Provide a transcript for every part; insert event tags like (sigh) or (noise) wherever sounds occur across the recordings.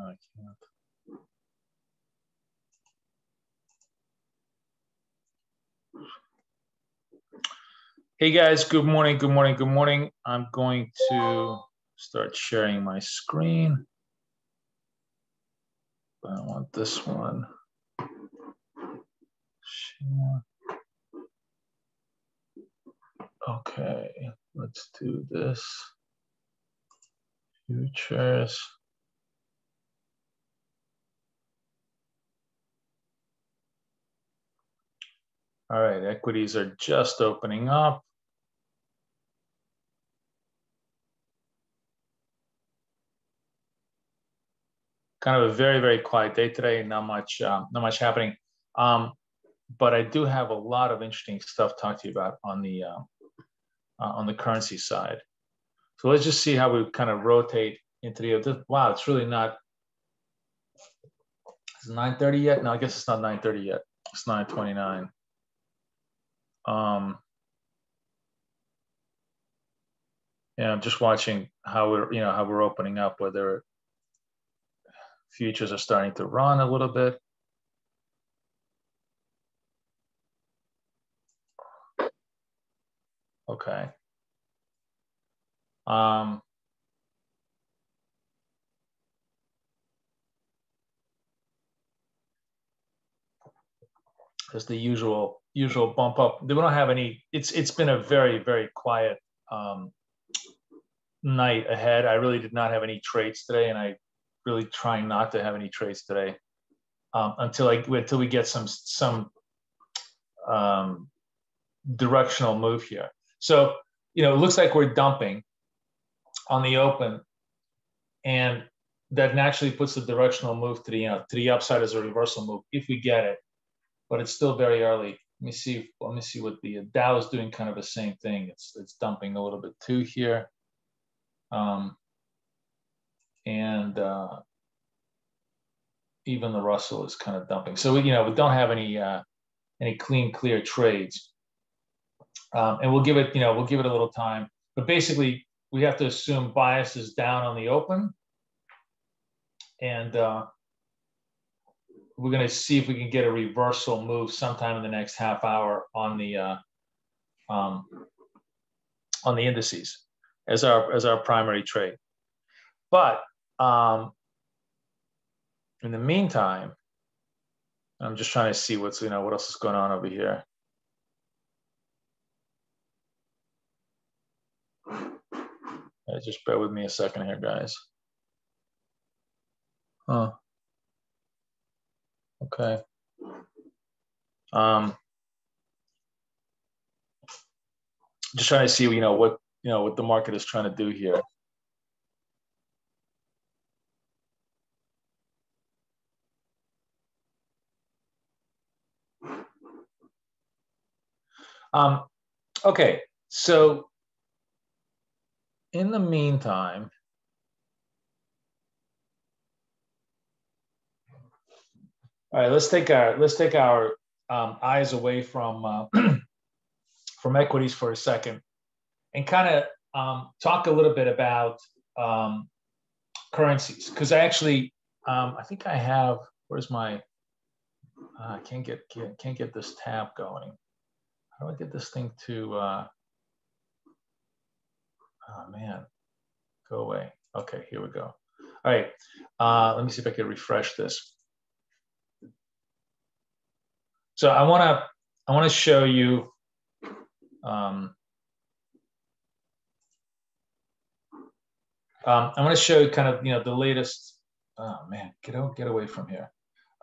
I can't. Hey guys, good morning, good morning, good morning. I'm going to start sharing my screen. I want this one. Okay, let's do this. Futures. All right, equities are just opening up. Kind of a very, very quiet day today. Not much, um, not much happening. Um, but I do have a lot of interesting stuff to talk to you about on the uh, uh, on the currency side. So let's just see how we kind of rotate into the. Wow, it's really not. Is 9:30 yet? No, I guess it's not 9:30 yet. It's 9:29. Um, yeah, I'm just watching how we're, you know, how we're opening up, whether futures are starting to run a little bit. Okay. Um, there's the usual usual bump up. They don't have any. It's it's been a very very quiet um, night ahead. I really did not have any trades today, and I really trying not to have any trades today um, until I until we get some some um, directional move here. So you know, it looks like we're dumping on the open, and that naturally puts the directional move to the you know, to the upside as a reversal move if we get it. But it's still very early. Let me see. Let me see what the Dow is doing. Kind of the same thing. It's it's dumping a little bit too here. Um, and uh, even the Russell is kind of dumping. So we, you know, we don't have any uh, any clean, clear trades, um, and we'll give it, you know, we'll give it a little time. But basically, we have to assume bias is down on the open, and uh, we're going to see if we can get a reversal move sometime in the next half hour on the uh, um, on the indices as our as our primary trade. But um, in the meantime, I'm just trying to see what's you know what else is going on over here. just bear with me a second here, guys. Huh. Okay. Um, just trying to see, you know, what you know what the market is trying to do here. Um, okay, so in the meantime, all right, let's take our let's take our um, eyes away from uh, (clears throat) from equities for a second, and kind of um, talk a little bit about um, currencies because I actually um, I think I have where's my uh, I can't get can't, can't get this tab going. How do I get this thing to, uh, oh man, go away. Okay, here we go. All right, uh, let me see if I can refresh this. So I wanna, I wanna show you, um, um, I want to show you kind of you know the latest. Oh man, get out, get away from here.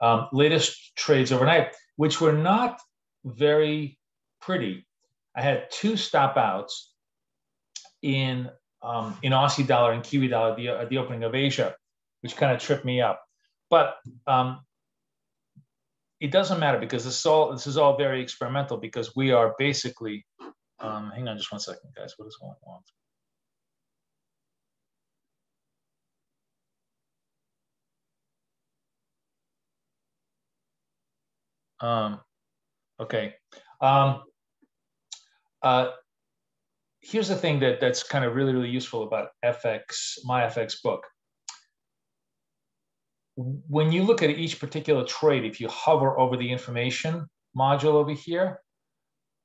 Um, latest trades overnight, which were not very pretty. I had two stop outs in um, in Aussie dollar and Kiwi dollar at the, at the opening of Asia, which kind of tripped me up. But um, it doesn't matter because this is all this is all very experimental because we are basically. Um, hang on just one second, guys. What is going on? Um, okay. Um, uh, here's the thing that that's kind of really really useful about FX Myfxbook. When you look at each particular trade, if you hover over the information module over here,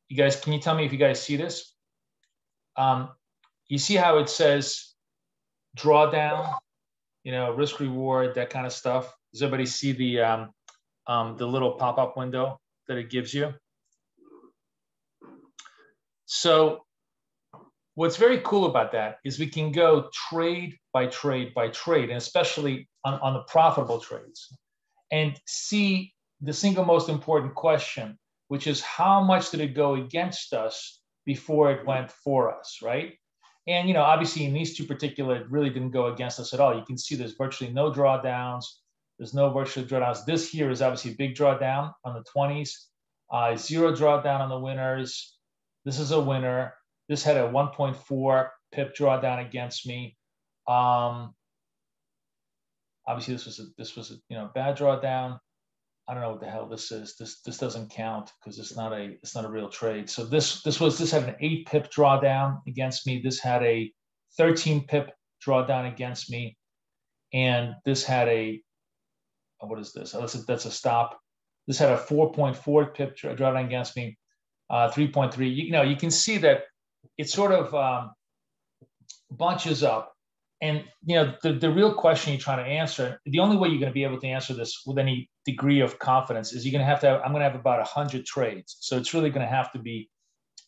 you guys, can you tell me if you guys see this? Um, you see how it says drawdown, you know, risk reward, that kind of stuff. Does everybody see the um, um, the little pop-up window that it gives you? So what's very cool about that is we can go trade by trade by trade, and especially on, on the profitable trades, and see the single most important question, which is how much did it go against us before it went for us, right? And you know, obviously in these two particular, it really didn't go against us at all. You can see there's virtually no drawdowns. There's no virtual drawdowns. This here is obviously a big drawdown on the 20s, uh, zero drawdown on the winners. This is a winner. This had a 1.4 pip drawdown against me. Um, obviously, this was a, this was a you know bad drawdown. I don't know what the hell this is. This this doesn't count because it's not a it's not a real trade. So this this was this had an eight pip drawdown against me. This had a 13 pip drawdown against me, and this had a what is this? Oh, that's a, that's a stop. This had a 4.4 pip drawdown against me, uh, 3.3. You, you know you can see that it sort of um, bunches up. And you know, the, the real question you're trying to answer, the only way you're going to be able to answer this with any degree of confidence is you're going to have to have, I'm going to have about 100 trades. So it's really going to have to be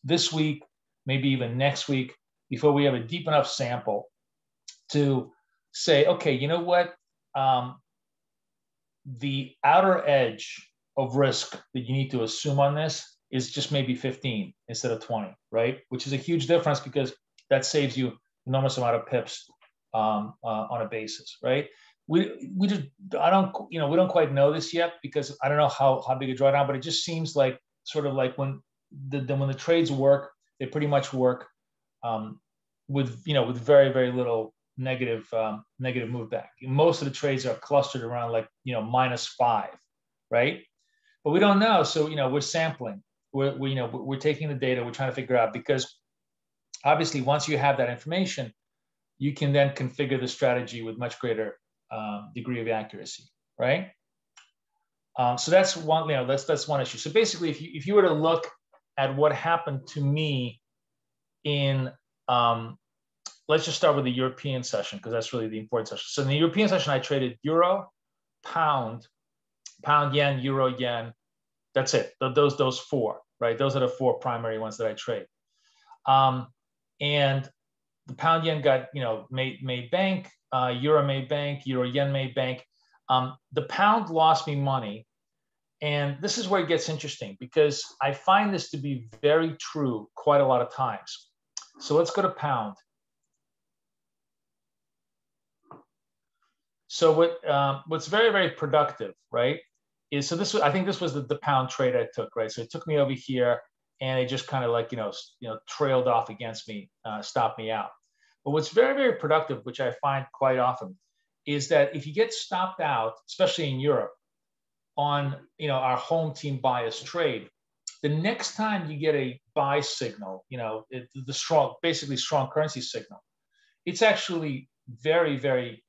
this week, maybe even next week, before we have a deep enough sample to say, okay, you know what? Um, the outer edge of risk that you need to assume on this is just maybe 15 instead of 20, right? Which is a huge difference because that saves you enormous amount of pips um, uh, on a basis, right? We we just I don't you know we don't quite know this yet because I don't know how how big a drawdown, but it just seems like sort of like when the, the when the trades work, they pretty much work um, with you know with very very little negative um, negative move back. Most of the trades are clustered around like you know minus five, right? But we don't know, so you know we're sampling we're, we, you know, we're taking the data, we're trying to figure out because obviously once you have that information, you can then configure the strategy with much greater um, degree of accuracy, right? Um, so that's one, you know, that's that's one issue. So basically, if you if you were to look at what happened to me in, um, let's just start with the European session because that's really the important session. So in the European session, I traded euro, pound, pound yen, euro yen. That's it. Those those four right? Those are the four primary ones that I trade. Um, and the pound yen got, you know, made, made bank, uh, euro made bank, euro yen made bank. Um, the pound lost me money. And this is where it gets interesting because I find this to be very true quite a lot of times. So let's go to pound. So what um, what's very very productive, right, is so this was I think this was the, the pound trade I took, right? So it took me over here and it just kind of like, you know, you know, trailed off against me, uh, stopped me out. But what's very, very productive, which I find quite often, is that if you get stopped out, especially in Europe, on you know our home team bias trade, the next time you get a buy signal, you know, it, the strong, basically strong currency signal, it's actually very, very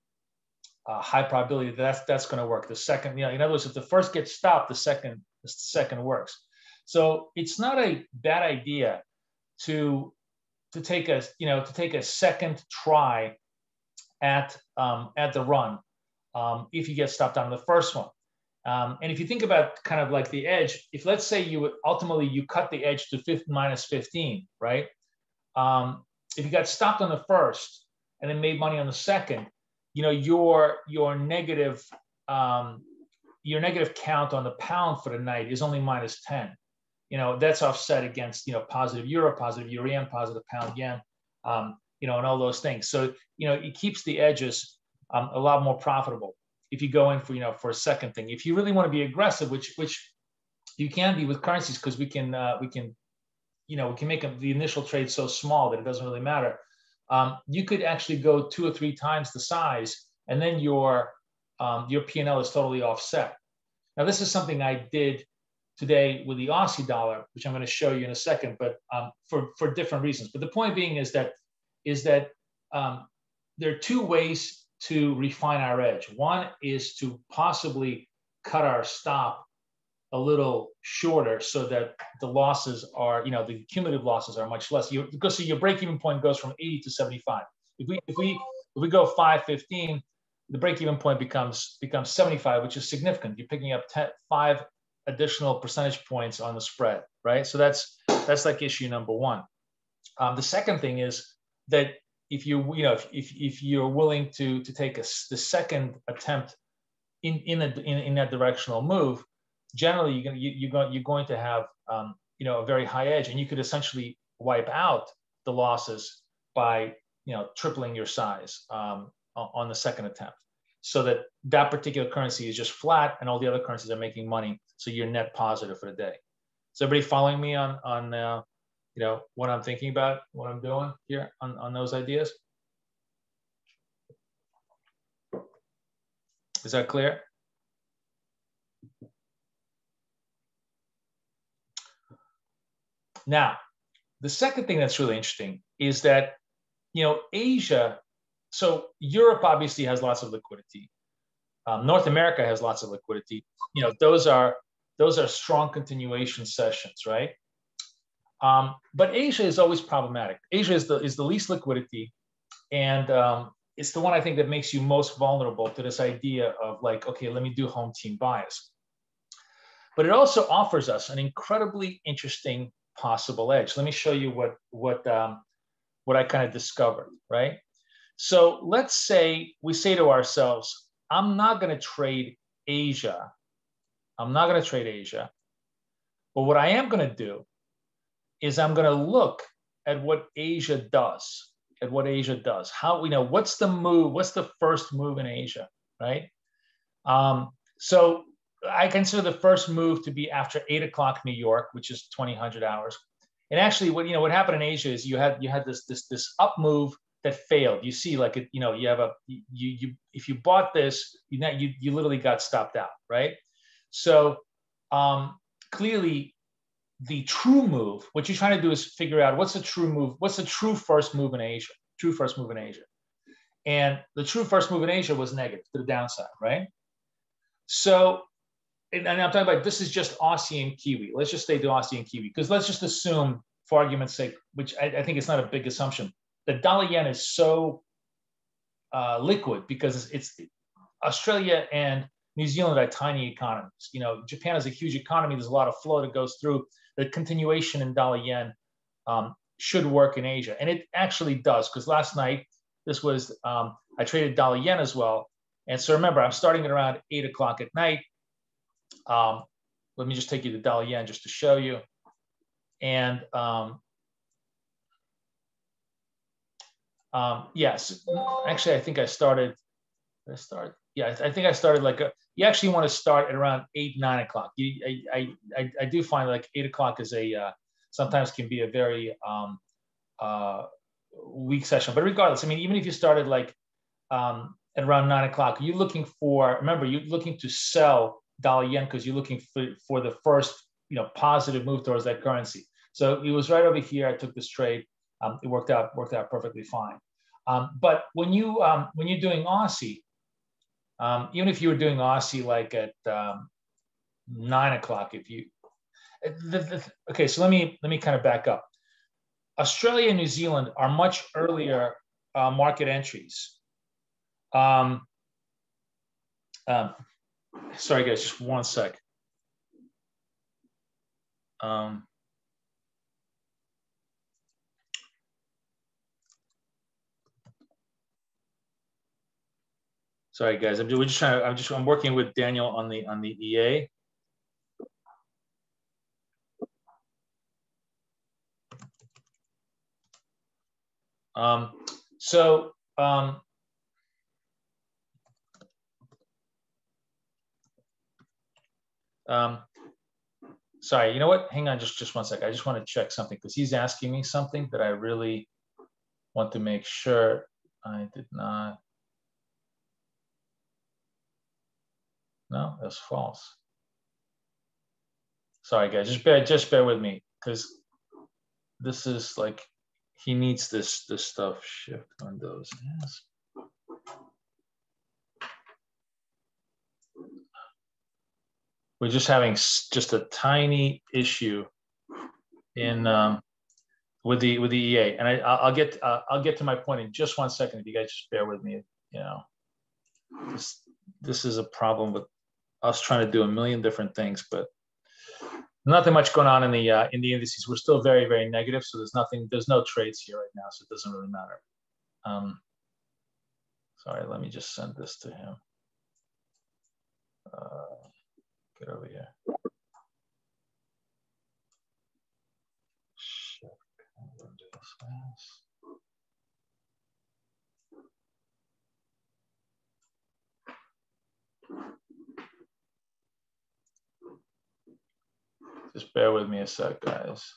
uh, high probability that that's, that's going to work. The second, you know, in other words, if the first gets stopped, the second, the second works. So it's not a bad idea to to take a you know to take a second try at um, at the run um, if you get stopped on the first one. Um, and if you think about kind of like the edge, if let's say you would ultimately you cut the edge to 15, minus 15, right? Um, if you got stopped on the first and then made money on the second, you know your your negative um, your negative count on the pound for the night is only minus 10 you know that's offset against you know positive euro positive euro yen positive pound yen um, you know and all those things. So you know it keeps the edges um, a lot more profitable if you go in for you know for a second thing. If you really want to be aggressive which which you can be with currencies because we can uh, we can you know we can make the initial trade so small that it doesn't really matter um, you could actually go two or three times the size, and then your um, your P&L is totally offset. Now, this is something I did today with the Aussie dollar, which I'm going to show you in a second, but um, for for different reasons. But the point being is that is that um, there are two ways to refine our edge. One is to possibly cut our stop a little shorter so that the losses are, you know, the cumulative losses are much less. You because so your break-even point goes from 80 to 75. If we if we if we go 515, the break-even point becomes becomes 75, which is significant. You're picking up 10, five additional percentage points on the spread, right? So that's that's like issue number one. Um, the second thing is that if you you know if, if, if you're willing to to take a, the second attempt in in, a, in in that directional move, generally you're going you, you're going you're going to have um, you know a very high edge, and you could essentially wipe out the losses by you know tripling your size um, on the second attempt, so that that particular currency is just flat, and all the other currencies are making money, so you're net positive for the day. Is everybody following me on on uh, you know what I'm thinking about, what I'm doing here on, on those ideas? Is that clear? Now, the second thing that's really interesting is that, you know, Asia, so Europe obviously has lots of liquidity. Um, North America has lots of liquidity. You know, those are those are strong continuation sessions, right? Um, but Asia is always problematic. Asia is the is the least liquidity, and um, it's the one I think that makes you most vulnerable to this idea of like, okay, let me do home team bias. But it also offers us an incredibly interesting possible edge. Let me show you what what um, what I kind of discovered. Right. So let's say we say to ourselves, I'm not going to trade Asia. I'm not going to trade Asia. But what I am going to do is I'm going to look at what Asia does, at what Asia does. How we know what's the move, what's the first move in Asia, right? Um, so I consider the first move to be after eight o'clock New York, which is 2000 hours. And actually, what you know, what happened in Asia is you had you had this this this up move that failed. You see, like you know, you have a you you if you bought this, you you you literally got stopped out, right? So um, clearly, the true move, what you're trying to do is figure out what's the true move, what's the true first move in Asia, true first move in Asia. And the true first move in Asia was negative to the downside, right? So, and, and I'm talking about this is just Aussie and Kiwi. Let's just stay to Aussie and Kiwi because let's just assume, for argument's sake, which I, I think it's not a big assumption, that dollar yen is so uh, liquid because it's, it's Australia and New Zealand are tiny economies. You know, Japan is a huge economy. There's a lot of flow that goes through. The continuation in dollar yen um, should work in Asia, and it actually does. Because last night, this was um, I traded dollar yen as well, and so remember, I'm starting at around eight o'clock at night. Um, let me just take you to yen just to show you, and um, um, yes, actually, I think I started. I start? Yeah, I, think I started like a, you actually want to start at around eight, nine o'clock. You, I, I, I do find like eight o'clock is a, uh, sometimes can be a very um, uh, weak session. But regardless, I mean, even if you started like um, at around nine o'clock, you're looking for, remember, you're looking to sell dollar yen because you're looking for, for the first, you know, positive move towards that currency. So it was right over here. I took this trade. Um, it worked out, worked out perfectly fine. Um, but when you um, when you're doing Aussie, um, even if you were doing Aussie like at um, nine o'clock, if you, the, the, okay, so let me let me kind of back up. Australia and New Zealand are much earlier uh, market entries. Um, um, sorry, guys, just one sec. Um, Sorry, guys. I'm, just trying. To, I'm just. I'm working with Daniel on the on the EA. Um, so um, um, sorry, you know what? Hang on just, just one second. I just want to check something because he's asking me something that I really want to make sure I did not. No, that's false. Sorry, guys, just bear just bear with me because this is like he needs this this stuff shift windows. Yes. We're just having just a tiny issue in um, with the with the EA, and I, I'll get uh, I'll get to my point in just one second. If you guys just bear with me, you know, this this is a problem with us trying to do a million different things, but nothing much going on in the uh, in the indices. We're still very very negative, so there's nothing there's no trades here right now, so it doesn't really matter. Um, sorry, let me just send this to him. Uh, get over here. Just bear with me a sec, guys.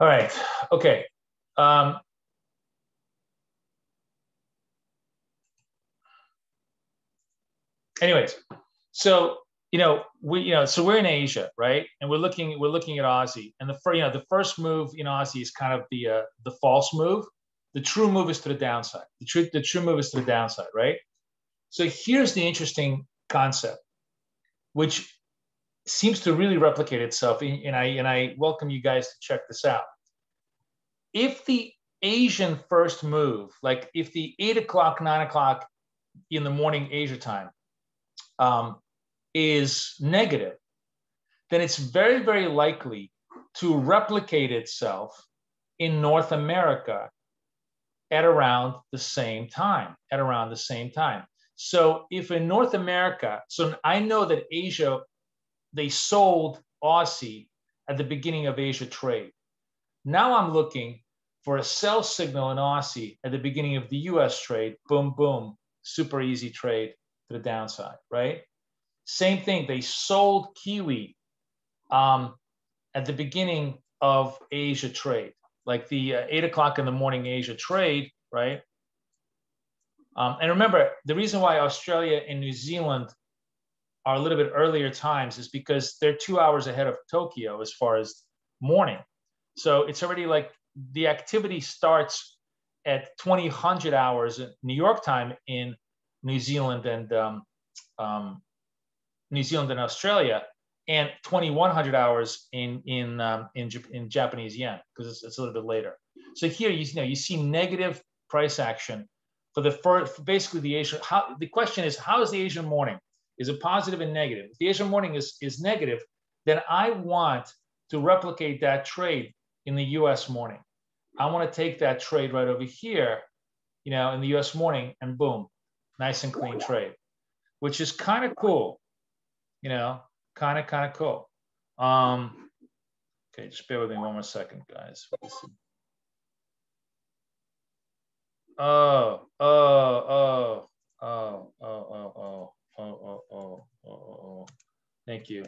All right, okay. Um, anyways, so you know we you know so we're in Asia, right? And we're looking we're looking at Aussie, and the first you know the first move in Aussie is kind of the uh, the false move. The true move is to the downside. The true the true move is to the downside, right? So here's the interesting concept, which seems to really replicate itself. And I and I welcome you guys to check this out. If the Asian first move, like if the eight o'clock, nine o'clock in the morning Asia time, um, is negative, then it's very, very likely to replicate itself in North America at around the same time, at around the same time. So if in North America, so I know that Asia, they sold Aussie at the beginning of Asia trade. Now I'm looking for a sell signal in Aussie at the beginning of the US trade. Boom, boom, super easy trade to the downside, right? Same thing, they sold Kiwi um, at the beginning of Asia trade, like the uh, eight o'clock in the morning Asia trade, right? Um, and remember, the reason why Australia and New Zealand are a little bit earlier times is because they're two hours ahead of Tokyo as far as morning. So it's already like the activity starts at 2000 hours New York time in New Zealand and um, um, New Zealand and Australia, and 2100 hours in in um, in, in Japanese yen because it's, it's, a little bit later. So here you, you know you see negative price action for the first, basically the Asian. How the question is how is the Asian morning? Is it positive and negative? If the Asian morning is is negative, then I want to replicate that trade in the U.S. morning. I want to take that trade right over here, you know, in the U.S. morning, and boom, nice and clean trade, which is kind of cool you know, kind of, kind of cool. Um, okay, just bear with me one more second, guys. Oh, oh, oh, oh, oh, oh, oh, oh, oh, oh, oh, oh. Thank you.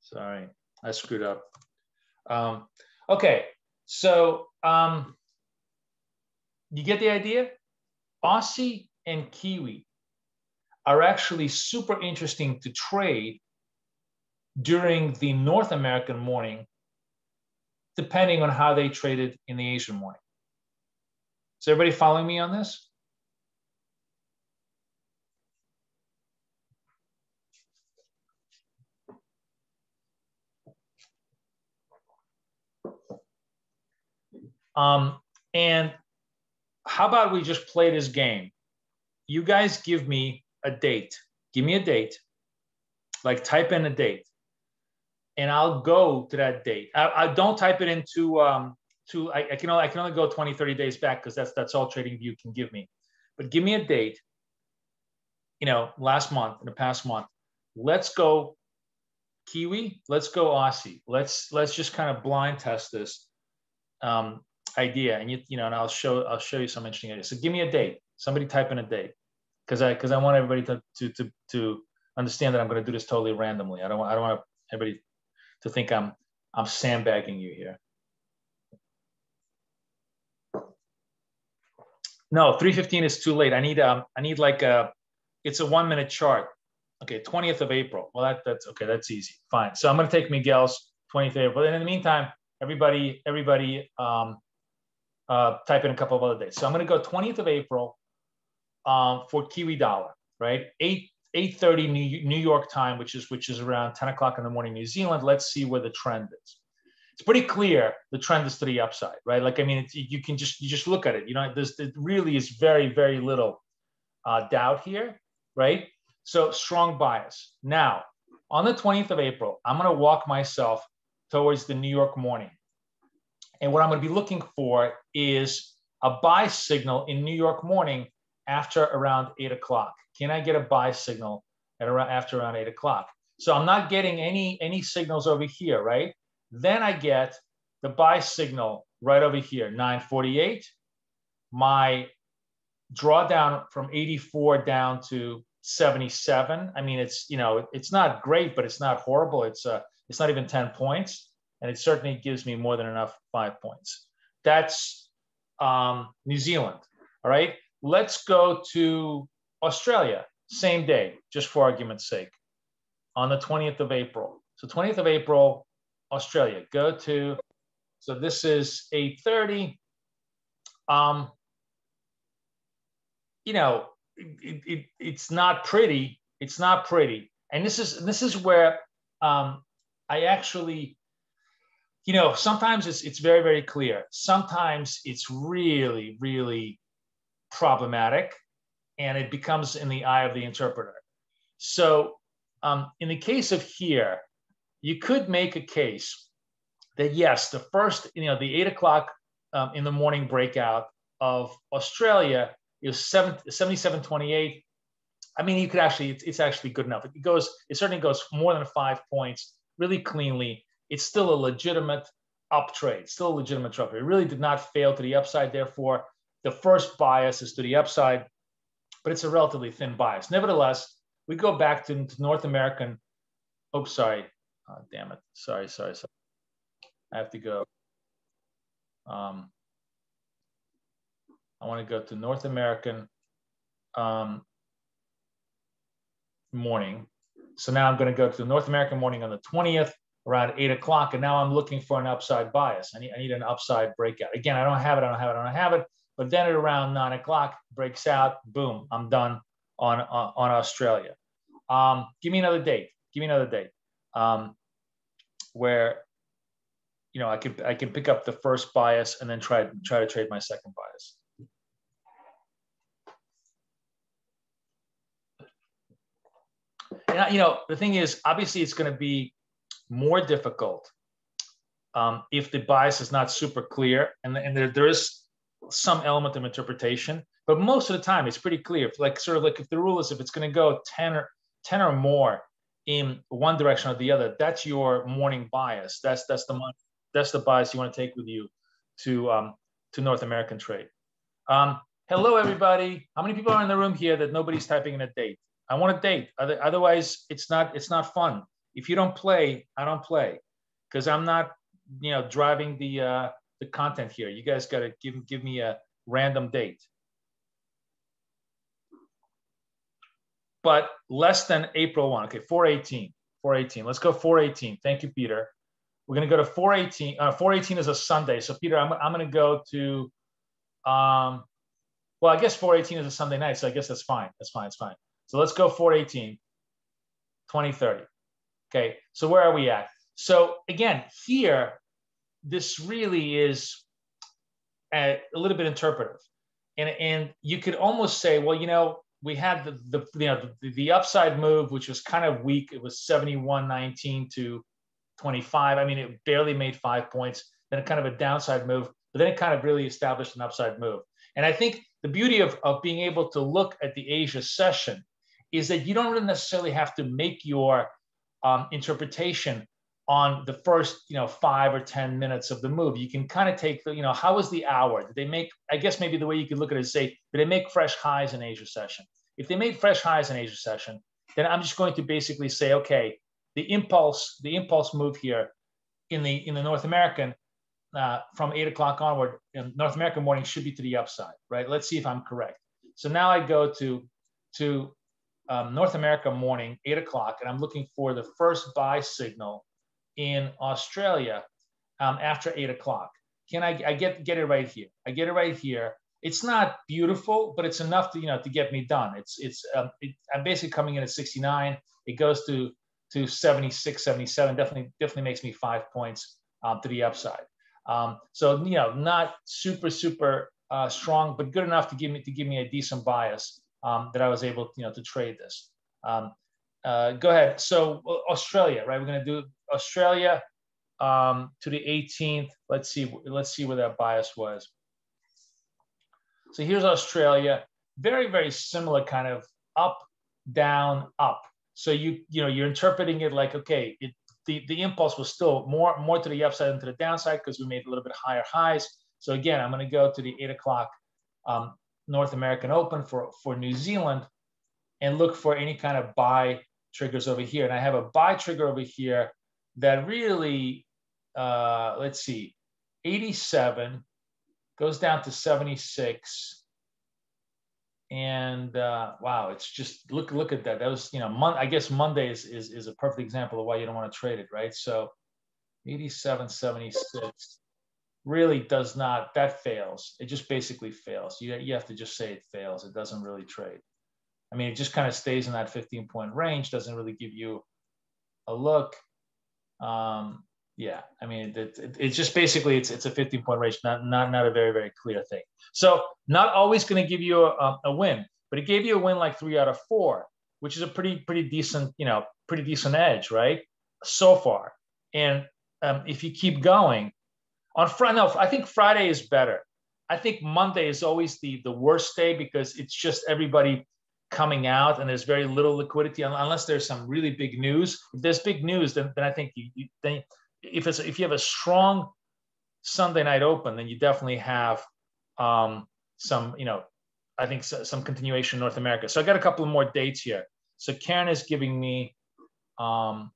Sorry, I screwed up. Um, okay, so um, you get the idea? Aussie and Kiwi are actually super interesting to trade during the North American morning, depending on how they traded in the Asian morning. Is everybody following me on this? Um, and how about we just play this game? You guys give me a date. Give me a date. Like type in a date, and I'll go to that date. I, I don't type it into um, to I, I, can only I can only go 20, 30 days back because that's that's all TradingView can give me. But give me a date. You know, last month, in the past month. Let's go Kiwi. Let's go Aussie. Let's let's just kind of blind test this um, idea, and you you know, and I'll show I'll show you some interesting ideas. So give me a date. Somebody type in a date because I because I want everybody to to to to understand that I'm going to do this totally randomly. I don't want I don't want everybody to think I'm I'm sandbagging you here. No, 315 is too late. I need um I need like a it's a one minute chart. Okay, 20th of April. Well, that that's okay. That's easy. Fine. So I'm going to take Miguel's 20th of April. And in the meantime, everybody everybody um uh, type in a couple of other dates. So I'm going to go 20th of April um, for Kiwi dollar, right? 8 8:30 New, New York time, which is which is around 10 o'clock in the morning New Zealand. Let's see where the trend is. It's pretty clear the trend is to the upside, right? Like I mean, you can just you just look at it. You know, there's it really is very very little uh, doubt here, right? So strong bias. Now on the 20th of April, I'm going to walk myself towards the New York morning. And what I'm going to be looking for is a buy signal in New York morning after around eight o'clock. Can I get a buy signal at around after around eight o'clock? So I'm not getting any any signals over here, right? Then I get the buy signal right over here, 948. My drawdown from 84 down to 77. I mean, it's you know, it's not great, but it's not horrible. It's uh, it's not even 10 points, and it certainly gives me more than enough five points. That's um, New Zealand. All right, let's go to Australia. Same day, just for argument's sake, on the 20th of April. So 20th of April, Australia. Go to. So this is 8:30. Um, you know, it, it, it's not pretty. It's not pretty. And this is this is where um, I actually, you know, sometimes it's it's very very clear. Sometimes it's really really problematic, and it becomes in the eye of the interpreter. So um, in the case of here, you could make a case that yes, the first, you know, the eight o'clock um, in the morning breakout of Australia is was 77.28. I mean, you could actually, it's, it's actually good enough. It goes, it certainly goes more than five points really cleanly. It's still a legitimate up trade, still a legitimate trade. It really did not fail to the upside. Therefore, the first bias is to the upside, but it's a relatively thin bias. Nevertheless, we go back to, to North American. Oh, sorry. Oh, damn it. Sorry, sorry, sorry. I have to go. Um, I want to go to North American um, morning. So now I'm going to go to the North American morning on the 20th around eight o'clock. And now I'm looking for an upside bias. I need, I need an upside breakout. Again, I don't have it. I don't have it. I don't have it. But then at around nine o'clock breaks out. Boom, I'm done on, on, on Australia. Um, give me another date. Give me another date um, where you know I can I can pick up the first bias and then try try to trade my second bias. And, you know, the thing is, obviously, it's going to be more difficult um, if the bias is not super clear and, and there, there is some element of interpretation. But most of the time, it's pretty clear. Like sort of like if the rule is if it's going to go 10 or 10 or more in one direction or the other, that's your morning bias. That's that's the that's the bias you want to take with you to um, to North American trade. Um, hello, everybody. How many people are in the room here that nobody's typing in a date? I want a date. Otherwise, it's not it's not fun. If you don't play, I don't play because I'm not you know driving the uh, the content here. You guys got to give give me a random date. But less than April 1. Okay, 418. 418. Let's go 418. Thank you, Peter. We're going to go to 418. Uh, 418 is a Sunday. So, Peter, I'm, I'm going to go to, um, well, I guess 418 is a Sunday night. So I guess that's fine. That's fine. It's fine. So let's go 418, 2030. Okay, so where are we at? So again, here, this really is a, a little bit interpretive. And, and you could almost say, well, you know, we had the, the you know the, the upside move, which was kind of weak. It was 71.19 to 25. I mean, it barely made five points. Then a kind of a downside move, but then it kind of really established an upside move. And I think the beauty of, of being able to look at the Asia session is that you don't really necessarily have to make your um, interpretation on the first you know five or ten minutes of the move you can kind of take the you know how was the hour? Did they make i guess maybe the way you could look at it is say did they make fresh highs in asia session? If they made fresh highs in asia session then i'm just going to basically say okay the impulse the impulse move here in the in the north american uh, from eight o'clock onward in north american morning should be to the upside right? Let's see if i'm correct. So now i go to to um, North America morning, eight o'clock, and I'm looking for the first buy signal in Australia um, after eight o'clock. can I, I get get it right here? I get it right here. It's not beautiful, but it's enough to you know to get me done. It's it's um, it, I'm basically coming in at 69. It goes to to 76, 77. Definitely definitely makes me five points um, to the upside. Um, so you know, not super super uh, strong, but good enough to give me to give me a decent bias um, that I was able you know to trade this. Um, uh, go ahead. So Australia, right? We're going to do Australia um, to the 18th. Let's see. Let's see where that bias was. So here's Australia. Very very similar kind of up down up. So you you know you're interpreting it like okay, it, the the impulse was still more more to the upside than to the downside because we made a little bit higher highs. So again, I'm going to go to the eight o'clock um, North American Open for for New Zealand and look for any kind of buy triggers over here. And I have a buy trigger over here that really, uh, let's see, 87 goes down to 76. And uh, wow, it's just look look at that. That was you know, I guess Monday is, is is a perfect example of why you don't want to trade it, right? So 87, 76 really does not that fails. It just basically fails. You you have to just say it fails. It doesn't really trade. I mean, it just kind of stays in that 15 point range, doesn't really give you a look. Um, yeah, I mean, it, it, it's just basically it's it's a 15 point range, not not not a very very clear thing. So not always going to give you a, a win, but it gave you a win like three out of four, which is a pretty pretty decent you know pretty decent edge, right? So far, and um, if you keep going on Friday, no, I think Friday is better. I think Monday is always the the worst day because it's just everybody coming out and there's very little liquidity unless there's some really big news. If there's big news, then, then I think you, you then if it's if you have a strong Sunday night open, then you definitely have um, some you know I think some continuation in North America. So I got a couple more dates here. So Karen is giving me um,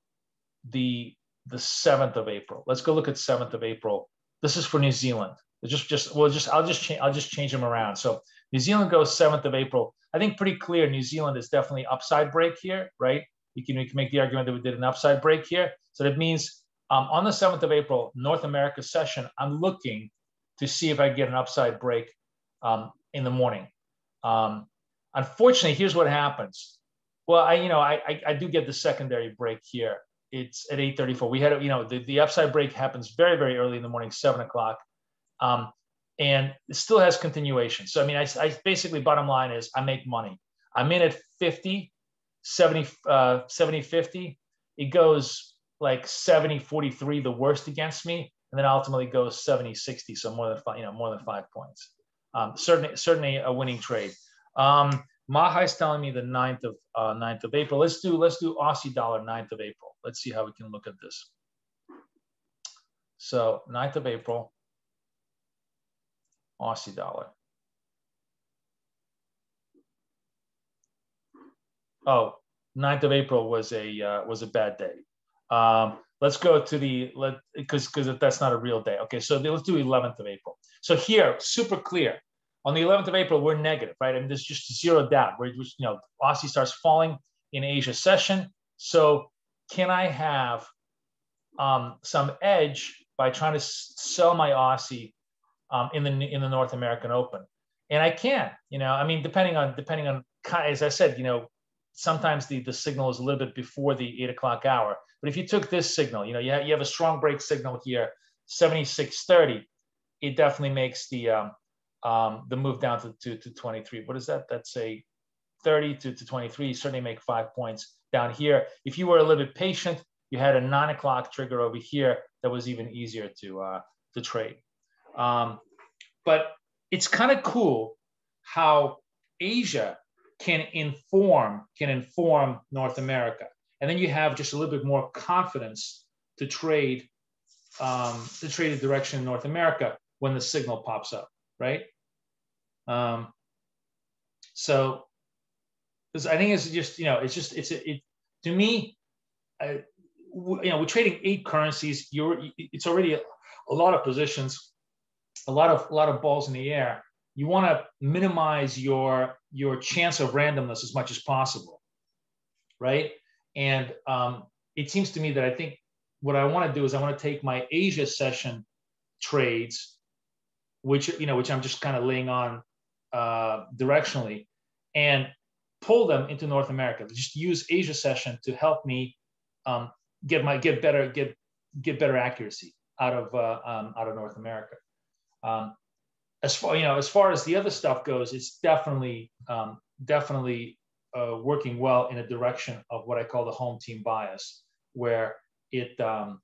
the the seventh of April. Let's go look at seventh of April. This is for New Zealand. Just just well just I'll just change I'll just change them around. So New Zealand goes seventh of April. I think pretty clear New Zealand is definitely upside break here, right? You can, you can make the argument that we did an upside break here. So that means um, on the 7th of April, North America session, I'm looking to see if I get an upside break um, in the morning. Um, unfortunately, here's what happens. Well, I, you know, I, I, I, do get the secondary break here. It's at 8:34. We had, you know, the, the upside break happens very, very early in the morning, seven o'clock. Um, and it still has continuation. So, I mean, I, I, basically, bottom line is I make money. I'm in at 50, 70, uh, 70, 50. It goes like 70, 43, the worst against me. And then ultimately goes 70, 60. So more than five, you know, more than five points. Um, certainly, certainly a winning trade. Um, is telling me the 9th of uh, 9th of April. Let's do let's do Aussie dollar 9th of April. Let's see how we can look at this. So 9th of April. Aussie dollar. Oh, 9th of April was a uh, was a bad day. Um, let's go to the let because because if that's not a real day. Okay, so let's do 11th of April. So here, super clear. On the 11th of April, we're negative, right? I mean, there's just zero doubt. Where you know, Aussie starts falling in Asia session. So can I have um, some edge by trying to sell my Aussie um, in the in the North American Open, and I can. You know, I mean, depending on depending on as I said, you know, sometimes the the signal is a little bit before the eight o'clock hour. But if you took this signal, you know, you have, you have a strong break signal here, 7630, it definitely makes the um, um, the move down to, to, to 23. What is that? That's a 30 to, to 23. You certainly make five points down here. If you were a little bit patient, you had a nine o'clock trigger over here that was even easier to uh, to trade. Um, but it's kind of cool how Asia can inform can inform North America, and then you have just a little bit more confidence to trade um, to trade the direction in North America when the signal pops up, right? Um, so I think it's just you know it's just it's it to me. You know, we're trading eight currencies. You're it's already a, a lot of positions a lot of a lot of balls in the air you want to minimize your your chance of randomness as much as possible right and um, it seems to me that i think what i want to do is i want to take my asia session trades which you know which I'm just kind of laying on uh, directionally, and pull them into North America. Just use Asia session to help me um, get my get better get get better accuracy out of uh, um, out of North America. Um, as far you know, as far as the other stuff goes, it's definitely um, definitely uh, working well in a direction of what I call the home team bias, where it um,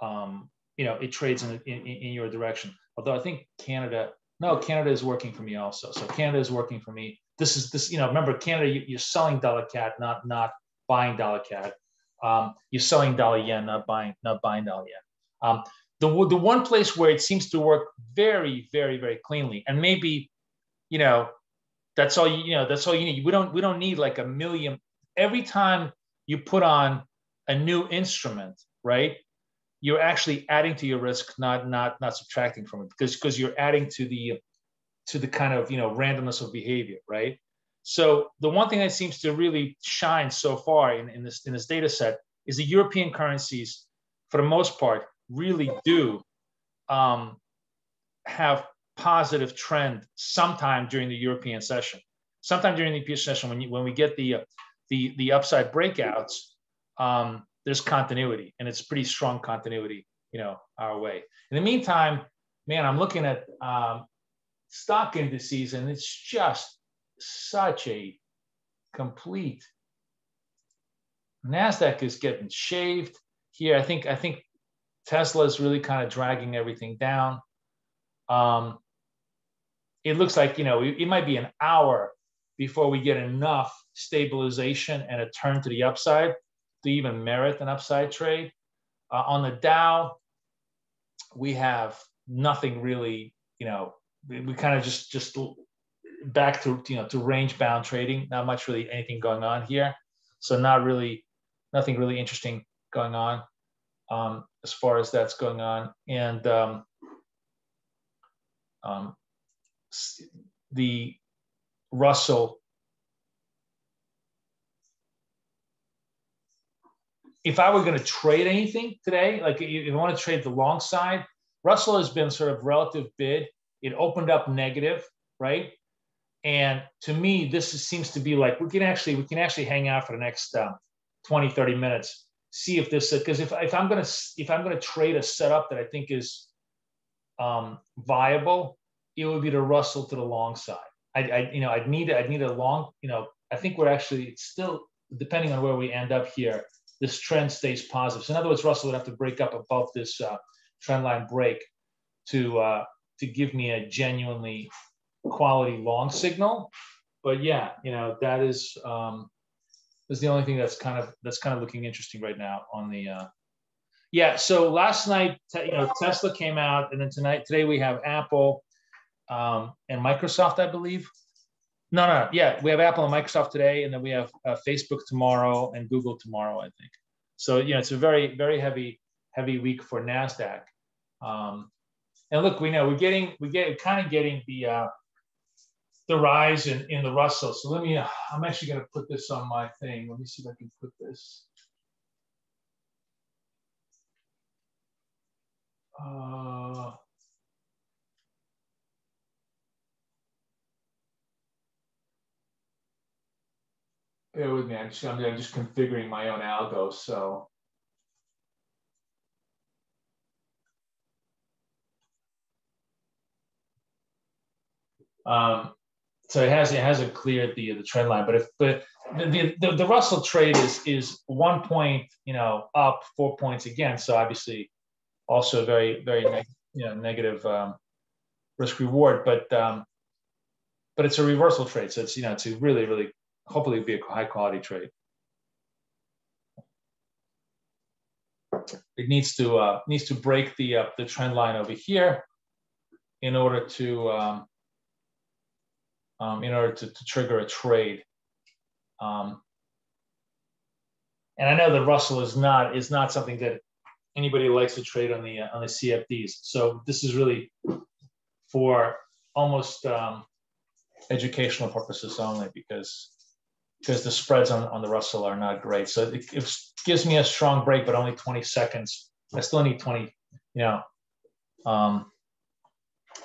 um, you know it trades in, in in your direction. Although I think Canada, no, Canada is working for me also. So Canada is working for me. This is this you know remember Canada, you, are selling dollar CAD, not not buying dollar CAD. Um, you're selling dollar yen, not buying not buying dollar yen. Um, the, the one place where it seems to work very, very, very cleanly, and maybe, you know, that's all you, you know, that's all you need. We don't, we don't need like a million. Every time you put on a new instrument, right? You're actually adding to your risk, not not not subtracting from it, because because you're adding to the to the kind of you know randomness of behavior, right? So the one thing that seems to really shine so far in, in this in this data set is the European currencies, for the most part, really do um, have positive trend sometime during the European session. Sometime during the European session, when, you, when we get the, the, the upside breakouts, um, there's continuity and it's pretty strong continuity, you know, our way. In the meantime, man, I'm looking at um, stock indices and it's just such a complete NASDAQ is getting shaved here. I think, I think Tesla is really kind of dragging everything down. Um, it looks like you know it, it, might be an hour before we get enough stabilization and a turn to the upside to even merit an upside trade. Uh, on the Dow, we have nothing really. You know, we, we kind of just just back to you know to range bound trading. Not much really anything going on here. So not really nothing really interesting going on um, as far as that's going on. And um, um, the Russell, if I were going to trade anything today, like if I want to trade the long side, Russell has been sort of relative bid. It opened up negative, right? And to me, this is, seems to be like we can actually we can actually hang out for the next uh, 20, 30 minutes see if this because if, if i'm to if i'm to trade a setup that i think is um, viable it would be to russell to the long side I, I you know i'd need i'd need a long you know i think we're actually it's still depending on where we end up here this trend stays positive. So in other words russell would have to break up above this uh, trend line break to uh, to give me a genuinely quality long signal. But yeah you know that is um, is the only thing that's kind of that's kind of looking interesting right now on the uh, yeah so last night you know tesla came out and then tonight today we have apple um, and microsoft i believe no no yeah we have apple and microsoft today and then we have uh, facebook tomorrow and google tomorrow i think so you know it's a very very heavy heavy week for nasdaq um, and look we know we're getting we get kind of getting the uh, the rise in, in the Russell. So let me, uh, I'm actually going to put this on my thing. Let me see if I can put this. Uh, bear with me. I'm just, I'm just configuring my own algo. So um, so it has it hasn't cleared the the trend line. But if but the, the the Russell trade is is one point you know up, four points again. So obviously also very very you know negative um, risk reward. But um, but it's a reversal trade, so it's you know to really really hopefully be a high quality trade. It needs to uh, needs to break the uh, the trend line over here in order to um, um, in order to, to, trigger a trade. Um, and I know that Russell is not is not something that anybody likes to trade on the uh, on the CFDs. So this is really for almost um, educational purposes only because because the spreads on, on the Russell are not great. So it, it gives me a strong break, but only 20 seconds. I still need 20, you know, um,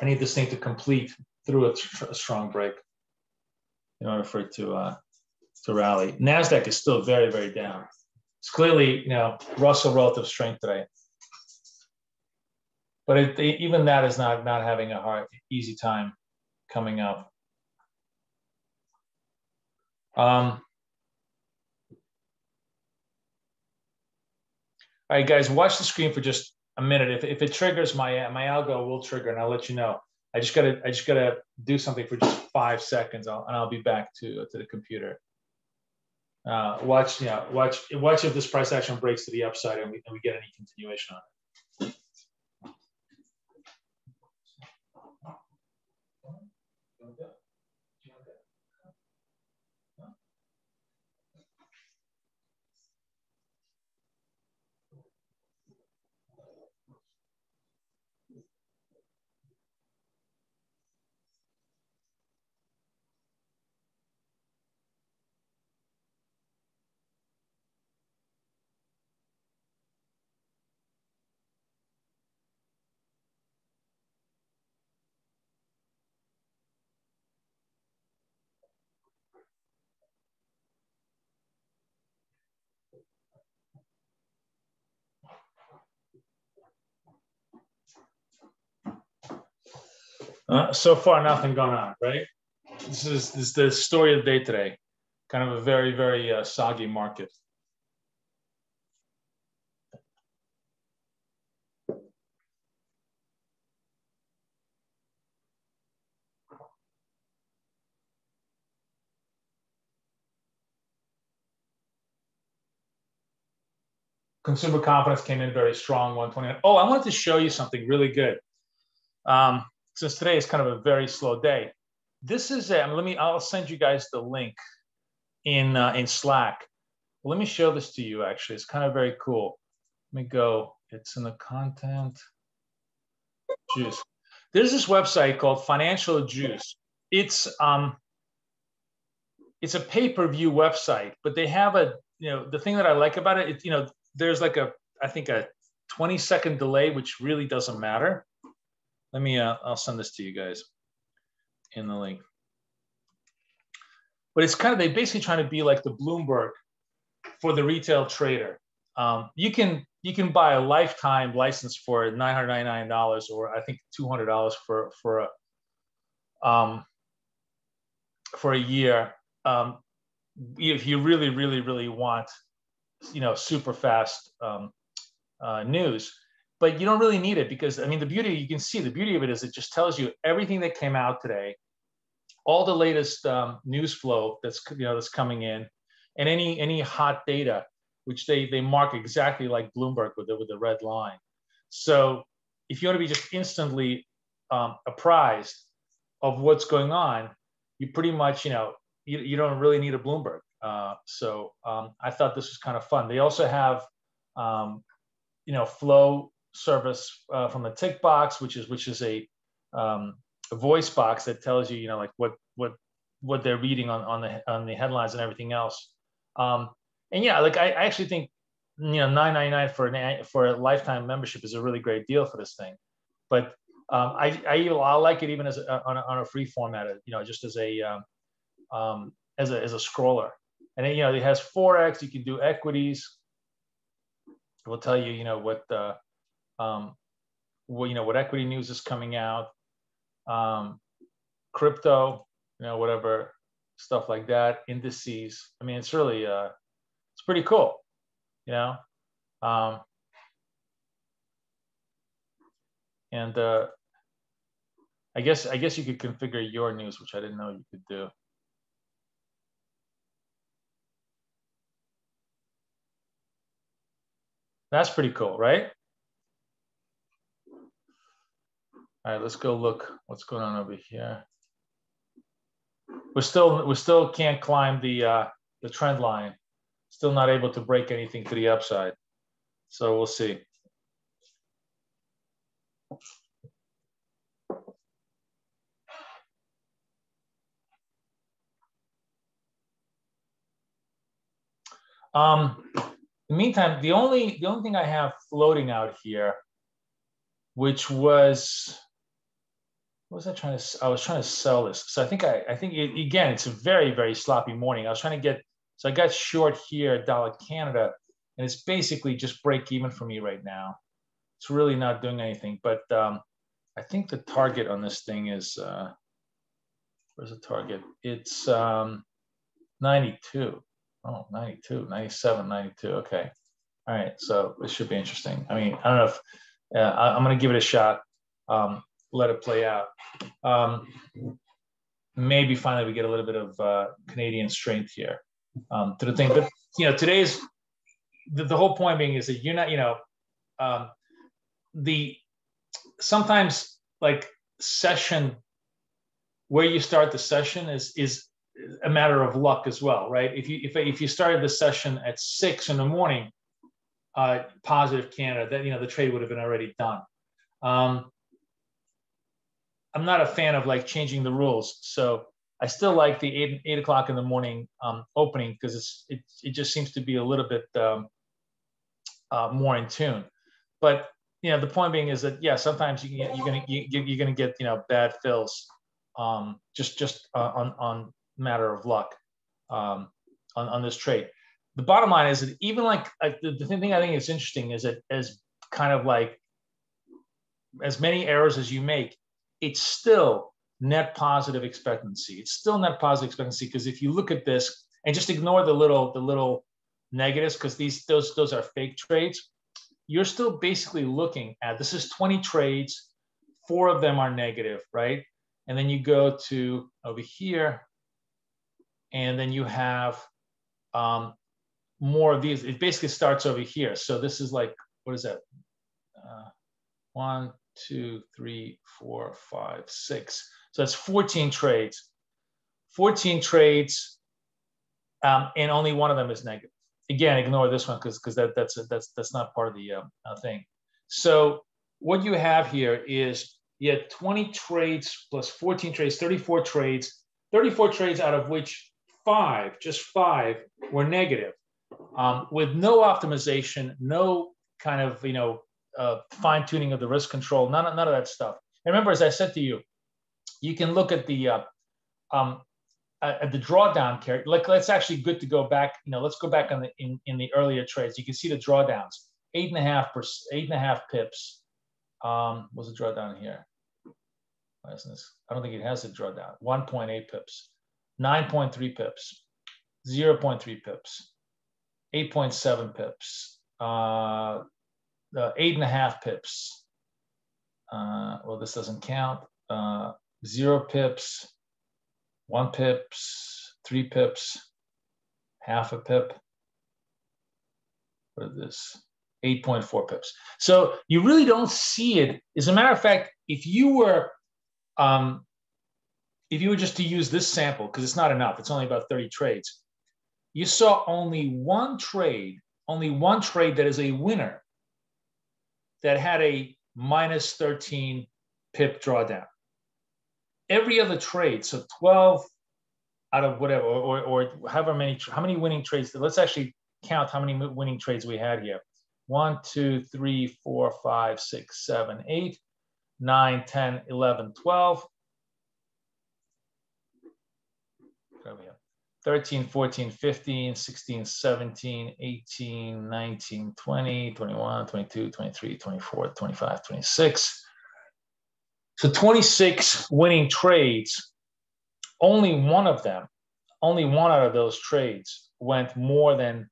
I need this thing to complete through a, a strong break in order for it to uh, to rally. Nasdaq is still very very down. It's clearly you know Russell relative strength today, but it, even that is not not having a hard easy time coming up. Um, all right, guys, watch the screen for just a minute. If, if it triggers my my algo will trigger, and I'll let you know. I just gotta I just gotta do something for just five seconds, I'll, and I'll be back to to the computer. Uh, watch, yeah, watch watch if this price action breaks to the upside and we, and we get any continuation on it. Uh, so far, nothing going on, right? This is, this is the story of the day today. Kind of a very, very uh, soggy market. Consumer confidence came in very strong, 129. Oh, I wanted to show you something really good. Um, since today is kind of a very slow day, this is let me, I'll send you guys the link in, uh, in Slack. Let me show this to you actually. It's kind of very cool. Let me go, it's in the content. Juice. There's this website called Financial Juice. It's, um, it's a pay-per-view website, but they have a, you know, the thing that I like about it, it, you know, there's like a, I think a 20 second delay, which really doesn't matter. Let me, uh, I'll send this to you guys in the link. But it's kind of, they basically trying to be like the Bloomberg for the retail trader. Um, you can you can buy a lifetime license for $999 or I think $200 for for a um, for a year um, if you really really really want you know super fast um, uh, news but you don't really need it because I mean the beauty you can see the beauty of it is it just tells you everything that came out today, all the latest um, news flow that's you know that's coming in, and any any hot data which they they mark exactly like Bloomberg with the with the red line. So if you want to be just instantly um, apprised of what's going on, you pretty much you know you, you don't really need a Bloomberg. Uh, so um, I thought this was kind of fun. They also have um, you know flow service uh, from the tick box, which is which is a, um, a voice box that tells you, you know, like what what what they're reading on on the on the headlines and everything else. Um, and yeah, like I, I actually think you know 9.99 for an for a lifetime membership is a really great deal for this thing. But um, I I, I like it even as a, on, a, on a free format, you know, just as a um, um, as a as a scroller. And then, you know, it has forex. You can do equities. It will tell you, you know, what uh, um, you know, what equity news is coming out, um, crypto, you know, whatever stuff like that, indices. I mean, it's really, uh, it's pretty cool, you know. Um, and uh, I guess I guess you could configure your news, which I didn't know you could do. That's pretty cool, right? All right, let's go look what's going on over here. We're still we still can't climb the uh, the trend line. Still not able to break anything to the upside. So we'll see. Um, in the meantime, the only the only thing I have floating out here, which was what was I trying to? I was trying to sell this. So I think I, I think it, again, it's a very, very sloppy morning. I was trying to get, so I got short here, dollar Canada, and it's basically just break even for me right now. It's really not doing anything. But um, I think the target on this thing is, uh, where's the target? It's um, 92. Oh, 92, 97, 92. Okay. All right. So it should be interesting. I mean, I don't know if uh, I, am going to give it a shot. Um, let it play out. Um, maybe finally we get a little bit of uh, Canadian strength here um, to the thing. But you know, today's the, the whole point being is that you're not, you know, um, the sometimes like session where you start the session is is a matter of luck as well, right? If you if if you started the session at six in the morning, uh, positive Canada, that you know the trade would have been already done. Um, I'm not a fan of like changing the rules. So I still like the eight, eight o'clock in the morning um, opening because it's it, it just seems to be a little bit um, uh, more in tune. But you know the point being is that yeah sometimes you get, you're gonna you, you're gonna get you know bad fills um, just just uh, on on matter of luck um, on on this trade. The bottom line is that even like I, the, the thing I think is interesting is that as kind of like as many errors as you make, it's still net positive expectancy. It's still net positive expectancy because if you look at this and just ignore the little the little negatives because these those those are fake trades, you're still basically looking at this is 20 trades, four of them are negative, right? And then you go to over here, and then you have um, more of these. It basically starts over here. So this is like what is that? Uh, one, two, three, four, five, six. So that's 14 trades. 14 trades, um, and only one of them is negative. Again, ignore this one because because that, that's that's that's not part of the uh, uh, thing. So what you have here is you had 20 trades plus 14 trades, 34 trades, 34 trades out of which five, just five, were negative, um, with no optimization, no kind of you know uh, fine tuning of the risk control, none, none of that stuff. And remember, as I said to you, you can look at the uh, um, at the drawdown carry. Like, let's actually good to go back. You know, let's go back on the in, in the earlier trades. You can see the drawdowns, eight and a half eight and a half pips. Um, what's the drawdown here? I don't think it has a drawdown. 1.8 pips, 9.3 pips, 0.3 pips, 8.7 pips, uh, uh, eight and a half pips. Uh, well, this doesn't count. Uh, zero pips, one pips, three pips, half a pip. What is this? 8.4 pips. So you really don't see it. As a matter of fact, if you were um, if you were just to use this sample, because it's not enough, it's only about 30 trades, you saw only one trade, only one trade that is a winner that had a minus 13 pip drawdown. Every other trade, so 12 out of whatever, or, or, or however many, how many winning trades, let's actually count how many winning trades we had here. One, two, three, four, five, six, seven, eight, nine, 10, 11, 12. 13, 14, 15, 16, 17, 18, 19, 20, 21, 22, 23, 24, 25, 26. So 26 winning trades, only one of them, only one out of those trades went more than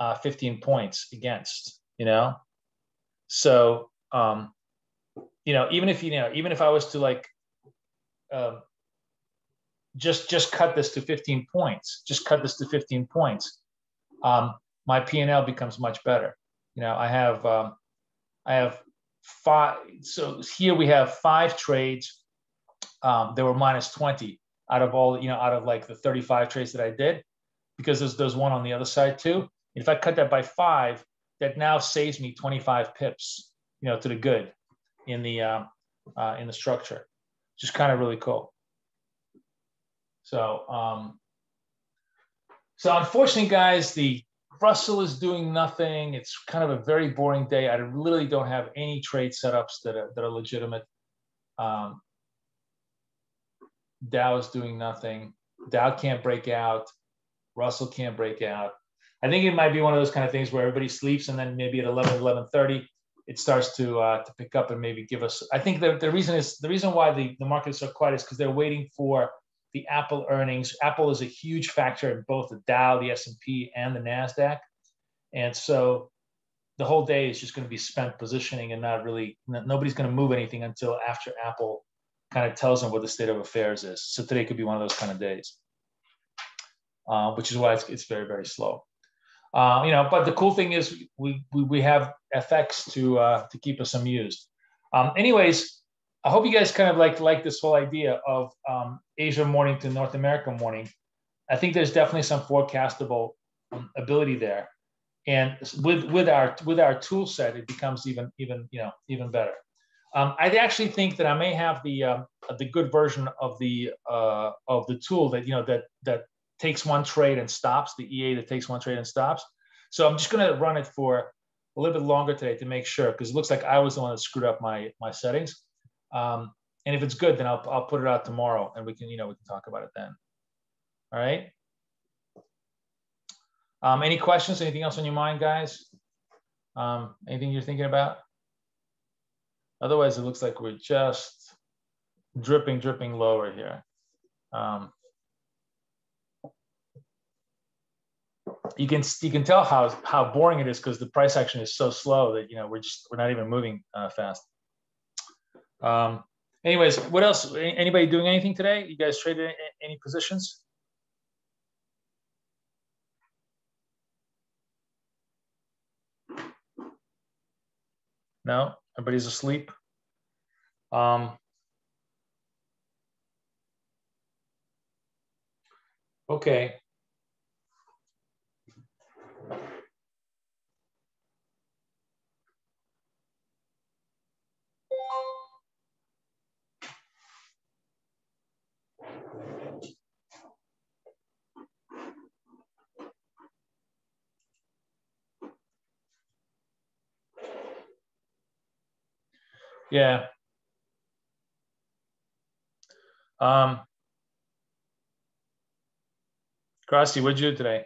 uh, 15 points against, you know? So, um, you know, even if, you know, even if I was to like um, just just cut this to 15 points. Just cut this to 15 points. Um, my p&l becomes much better. You know i have um, i have five so here we have five trades um, that were minus 20 out of all you know out of like the 35 trades that i did because there's there's one on the other side too. If i cut that by five that now saves me 25 pips you know to the good in the uh, uh, in the structure. Just kind of really cool so, um, so unfortunately, guys, the Russell is doing nothing. It's kind of a very boring day. I literally don't have any trade setups that are that are legitimate. Um, Dow is doing nothing. Dow can't break out. Russell can't break out. I think it might be one of those kind of things where everybody sleeps and then maybe at 11, 11.30, it starts to uh, to pick up and maybe give us. I think the, the reason is the reason why the, the market is so quiet is because they're waiting for the Apple earnings. Apple is a huge factor in both the Dow, the S&P, and the Nasdaq, and so the whole day is just going to be spent positioning and not really nobody's going to move anything until after Apple kind of tells them what the state of affairs is. So today could be one of those kind of days, uh, which is why it's, it's very very slow. Uh, you know, but the cool thing is we we, we have FX to uh, to keep us amused. Um, anyways, I hope you guys kind of like like this whole idea of um, Asia morning to North America morning. I think there's definitely some forecastable um, ability there, and with with our with our tool set, it becomes even even you know even better. Um, I actually think that I may have the um, the good version of the uh, of the tool that you know that that takes one trade and stops, the EA that takes one trade and stops. So I'm just going to run it for a little bit longer today to make sure, because it looks like I was the one that screwed up my my settings. Um, and if it's good, then I'll I'll put it out tomorrow, and we can you know we can talk about it then. All right. Um, any questions? Anything else on your mind, guys? Um, anything you're thinking about? Otherwise, it looks like we're just dripping, dripping lower here. Um, you can you can tell how how boring it is because the price action is so slow that you know we're just we're not even moving uh, fast. Um, anyways, what else? Anybody doing anything today? You guys traded any positions? No, everybody's asleep. Um, okay. Yeah. Um, Krusty, what'd you do today?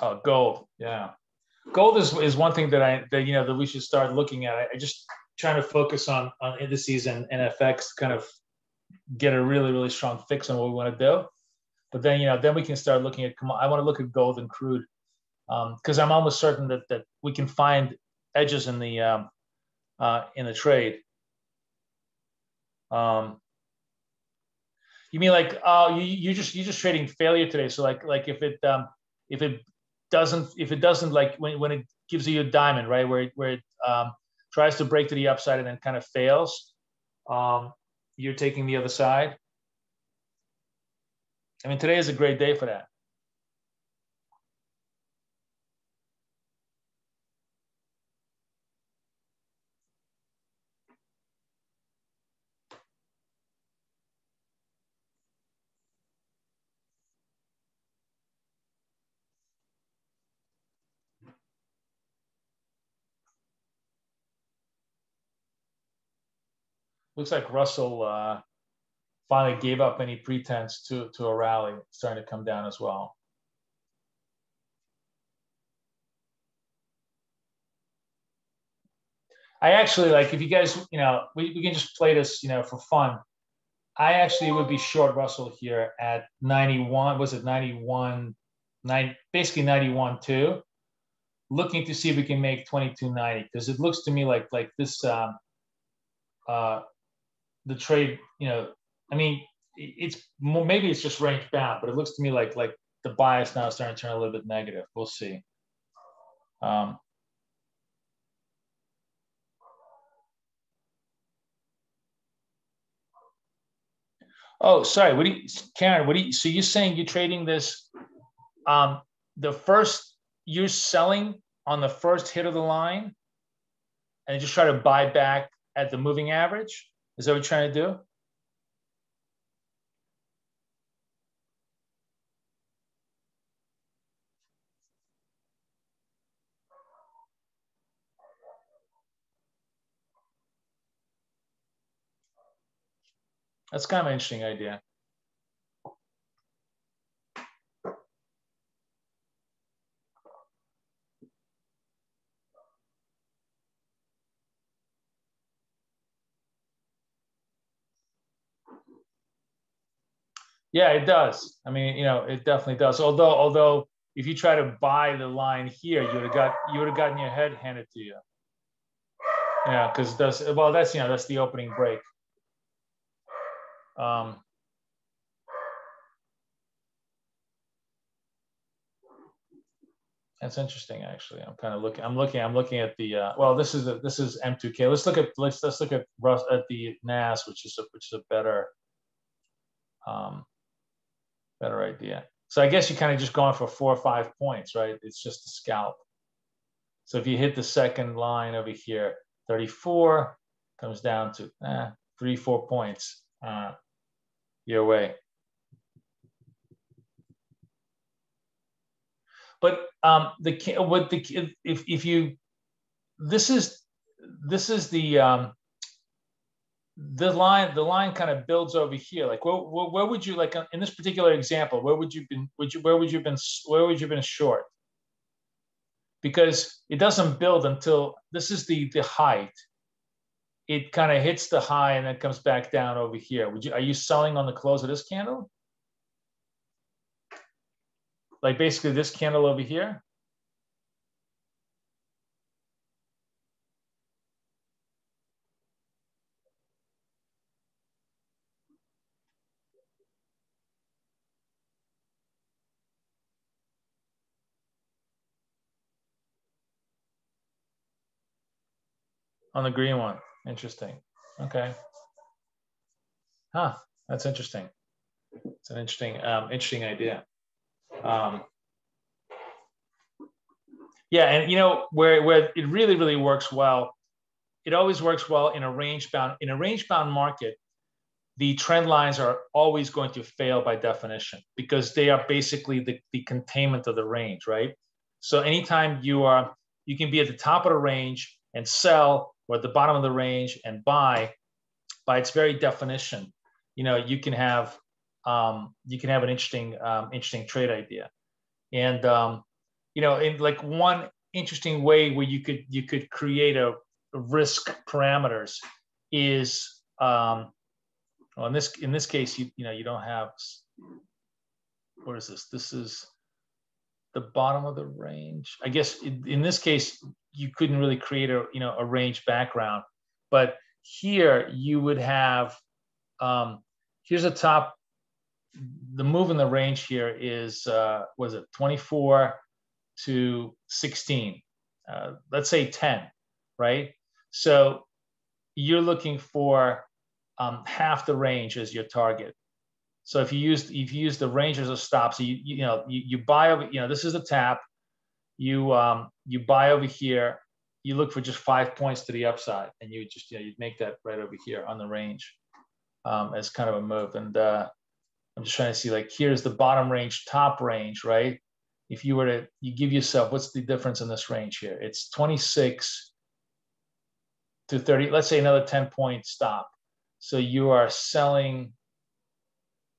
Oh, gold. Yeah. Gold is, is one thing that I, that, you know, that we should start looking at. I, I just trying to focus on, on indices and, and FX kind of get a really, really strong fix on what we want to do. But then, you know, then we can start looking at, come on, I want to look at gold and crude because um, I'm almost certain that, that we can find edges in the, um, uh, in the trade. Um, you mean like, oh, you, you just, you're just trading failure today. So like, like if it, um, if it doesn't, if it doesn't like when, when it gives you a diamond, right, where it, where it um, tries to break to the upside and then kind of fails, um, you're taking the other side. I mean, today is a great day for that. Looks like Russell uh, finally gave up any pretense to, to a rally, starting to come down as well. I actually like if you guys, you know, we, we can just play this, you know, for fun. I actually would be short Russell here at 91. Was it 91? Nine, basically 91 too. Looking to see if we can make 2290 because it looks to me like like this um, uh, the trade, you know, I mean, it's maybe it's just range bound, but it looks to me like like the bias now is starting to turn a little bit negative. We'll see. Um, oh, sorry. What do you, Karen? What do you? So you're saying you're trading this? Um, the first you're selling on the first hit of the line, and just try to buy back at the moving average. Is that what you're trying to do? That's kind of an interesting idea. Yeah, it does. I mean, you know, it definitely does. Although, although if you try to buy the line here, you would have got you would have gotten your head handed to you. Yeah, because that's well, that's you know, that's the opening break. Um, that's interesting, actually. I'm kind of looking. I'm looking. I'm looking at the. Uh, well, this is a, this is M2K. Let's look at let's let's look at at the NAS, which is a, which is a better. Um, better idea. So I guess you're kind of just going for four or five points, right? It's just a scalp. So if you hit the second line over here, 34 comes down to eh, three, four points uh, your way. But um, the what the if if you this is this is the um, the line the line kind of builds over here. Like where, where, where, would you like uh, in this particular example where would you been would you where would you been where would you been short? Because it doesn't build until this is the the height. It kind of hits the high and then comes back down over here. Would you are you selling on the close of this candle? Like basically this candle over here On the green one. Interesting. Okay. Huh. That's interesting. It's an interesting, um, interesting idea. Um, yeah, and you know where where it really really works well. It always works well in a range bound in a range bound market. The trend lines are always going to fail by definition because they are basically the, the containment of the range, right? So anytime you are you can be at the top of the range and sell or at the bottom of the range and buy, by its very definition, you know, you can have um, you can have an interesting um, interesting trade idea, and um, you know, in like one interesting way where you could you could create a, risk parameters is um, well in this in this case you you know you don't have what is this? This is the bottom of the range. I guess in, in this case you couldn't really create a you know a range background. But here you would have um, here's a top. The move in the range here is uh, was it 24 to 16? Uh, let's say 10, right? So you're looking for um, half the range as your target. So if you use if you use the range as a stop, so you you know you, you buy over you know this is the tap, you um, you buy over here, you look for just five points to the upside, and you just you know you'd make that right over here on the range um, as kind of a move. And uh, I'm just trying to see like here's the bottom range, top range, right? If you were to you give yourself what's the difference in this range here? It's 26 to 30. Let's say another 10 point stop. So you are selling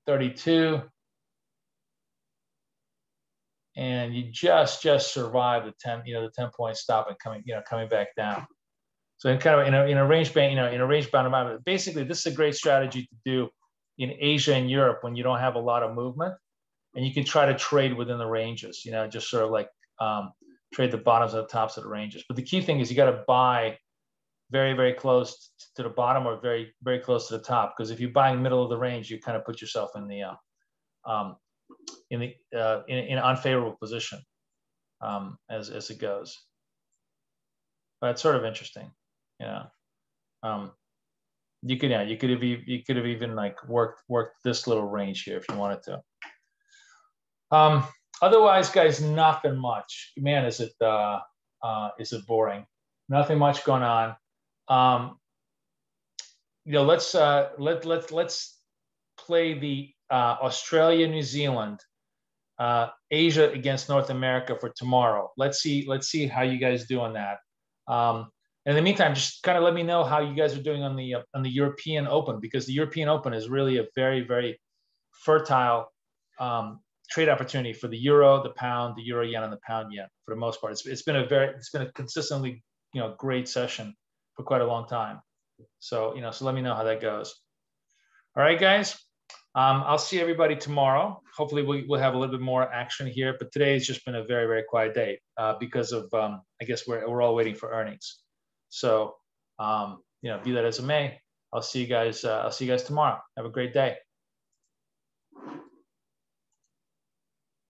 32 and you just just survive the 10 you know the 10 point stop and coming you know coming back down. So in kind of in a, in a range band you know in a range bound environment basically this is a great strategy to do in asia and europe when you don't have a lot of movement and you can try to trade within the ranges you know just sort of like um, trade the bottoms and the tops of the ranges. But the key thing is you got to buy very very close to the bottom or very very close to the top because if you buy in the middle of the range you kind of put yourself in the uh, um, in the uh, in, in, an unfavorable position um, as as it goes. But it's sort of interesting, yeah. Um, you could yeah you could have you could have even like worked worked this little range here if you wanted to. Um, otherwise, guys, nothing much. Man, is it uh, uh, is it boring? Nothing much going on. Um, you know, let's uh, let let let's play the uh, Australia, New Zealand, uh, Asia against North America for tomorrow. Let's see. Let's see how you guys do on that. Um, in the meantime, just kind of let me know how you guys are doing on the uh, on the European Open because the European Open is really a very very fertile um, trade opportunity for the euro, the pound, the euro yen, and the pound yen for the most part. It's, it's been a very it's been a consistently you know great session for quite a long time. So you know so let me know how that goes. All right, guys. Um, I'll see everybody tomorrow. Hopefully, we, will have a little bit more action here. But today has just been a very, very quiet day uh, because of, um, I guess, we're, we're all waiting for earnings. So, um, you know, be that as it may, I'll see you guys. Uh, I'll see you guys tomorrow. Have a great day.